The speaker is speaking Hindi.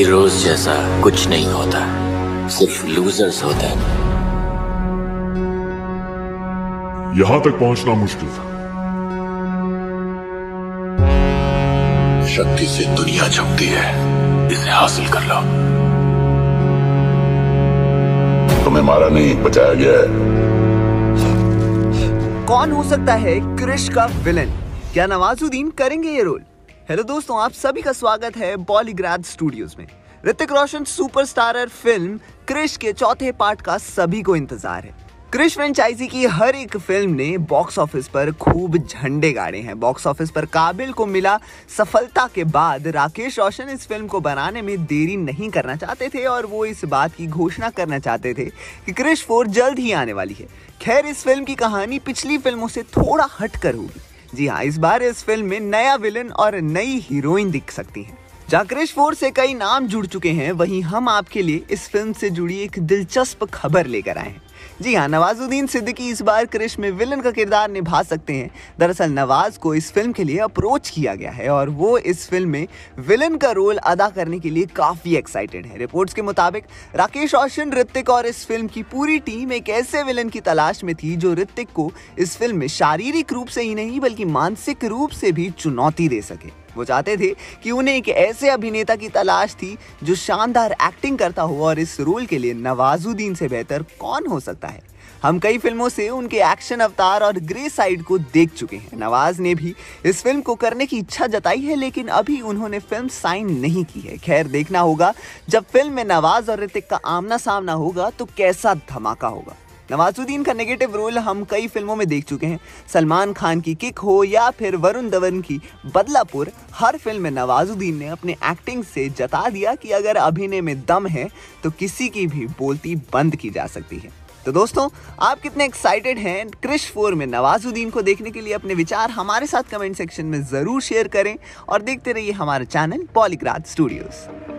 हीरोज जैसा कुछ नहीं होता। सिर्फ़ लूजर्स होते हैं। यहाँ तक पहुँचना मुश्किल था। शक्ति से दुनिया झुकती है। इसे हासिल कर लो। तुम्हें मारा नहीं बचाया गया है। कौन हो सकता है क्रिश का विलन? क्या नवाजुद्दीन करेंगे ये रोल? हेलो दोस्तों, आप सभी का स्वागत है बॉलीग्राड स्टूडियोज में। ऋतिक रोशन सुपरस्टारर फ़िल्म क्रिश के चौथे पार्ट का सभी को इंतज़ार है। क्रिश फ्रेंचाइजी की हर एक फ़िल्म ने बॉक्स ऑफ़िस पर खूब झंडे गाड़े हैं। बॉक्स ऑफ़िस पर काबिल को मिला सफलता के बाद राकेश रोशन इस फ़िल्म को बनाने में देरी नहीं करना चाहते थे और वो इस बात की घोषणा करना चाहते थे कि क्रिश फोर जल्द ही आने वाली है। खैर, इस फ़िल्म की कहानी पिछली फ़िल्मों से थोड़ा हटकर होगी। जी हाँ इस बार इस फ़िल्म में नया विलन और नई हीरोइन दिख सकती है। जाकरेश फोर से कई नाम जुड़ चुके हैं, वहीं हम आपके लिए इस फ़िल्म से जुड़ी एक दिलचस्प खबर लेकर आए हैं। जी हाँ नवाजुद्दीन सिद्दीकी इस बार क्रिश में विलन का किरदार निभा सकते हैं। दरअसल नवाज़ को इस फ़िल्म के लिए अप्रोच किया गया है और वो इस फ़िल्म में विलन का रोल अदा करने के लिए काफ़ी एक्साइटेड है। रिपोर्ट्स के मुताबिक, राकेश रोशन, ऋतिक और इस फ़िल्म की पूरी टीम एक ऐसे विलन की तलाश में थी जो ऋतिक को इस फ़िल्म में शारीरिक रूप से ही नहीं, बल्कि मानसिक रूप से भी चुनौती दे सके। वो चाहते थे कि उन्हें एक ऐसे अभिनेता की तलाश थी जो शानदार एक्टिंग करता हो और इस रोल के लिए नवाजुद्दीन से बेहतर कौन हो सकता है? हम कई फ़िल्मों से उनके एक्शन अवतार और ग्रे साइड को देख चुके हैं। नवाज़ ने भी इस फ़िल्म को करने की इच्छा जताई है, लेकिन अभी उन्होंने फ़िल्म साइन नहीं की है। खैर, देखना होगा। जब फ़िल्म में नवाज़ और ऋतिक का आमना सामना होगा तो कैसा धमाका होगा? नवाजुद्दीन का नेगेटिव रोल हम कई फ़िल्मों में देख चुके हैं। सलमान खान की किक हो या फिर वरुण धवन की बदलापुर, हर फ़िल्म में नवाजुद्दीन ने अपने एक्टिंग से जता दिया कि अगर अभिनय में दम है तो किसी की भी बोलती बंद की जा सकती है। तो दोस्तों, आप कितने एक्साइटेड हैं क्रिश फोर में नवाजुद्दीन को देखने के लिए अपने विचार हमारे साथ कमेंट सेक्शन में ज़रूर शेयर करें और देखते रहिए हमारा चैनल पॉलीग्राथ स्टूडियोज़